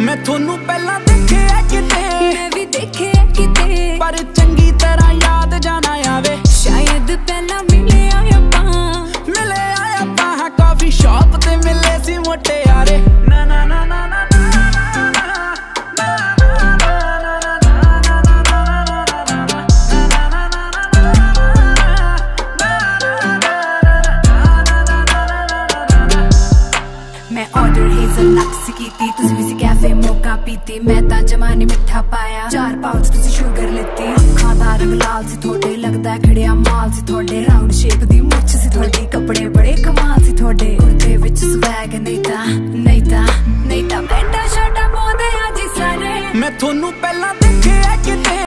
ਮੈਂ ਤੁਹਾਨੂੰ ਪਹਿਲਾਂ ਮੈਂ ਆਰਡਰ ਹੇਜ਼ਲ ਨਕਸ ਕੀਤੀ, ਤੁਸੀਂ ਸੀ ਕੈਫੇ ਮੋਕਾ ਪੀਤੀ, ਮੈਂ ਤਾਂ ਜਮਾਨੀ ਮਿੱਠਾ ਪਾਇਆ। ਚਾਰ ਪਾਉਚ ਤੁਸੀਂ ਸ਼ੂਗਰ ਲਿੱਤੀ, ਅੱਖਾਂ ਦਾ ਰੰਗ ਲਾਲ ਸੀ, ਤੁਹਾਡੇ ਲੱਗਦਾ ਖੜਿਆ ਮਾਲ ਸੀ, ਤੁਹਾਡੇ ਰਾਉਂਡ ਸ਼ੇਪ ਦੀ ਮੁੱਛ ਸੀ, ਤੁਹਾਡੇ ਕੱਪੜੇ ਬੜੇ ਕਮਾਲ ਸੀ, ਤੁਹਾਡੇ ਕੁਰਤੇ ਵਿੱਚ ਸਵੈਗ ਨਹੀਂ ਤਾਂ ਨਹੀਂ ਤਾਂ ਨਹੀਂ ਤਾਂ ਪੈਂਟਾ ਸ਼ਰਟਾਂ ਪਾਉਂਦੇ ਆ ਜੀ ਸਾਰੇ। ਮੈਂ ਤੁਹਾਨੂੰ ਪਹਿਲਾਂ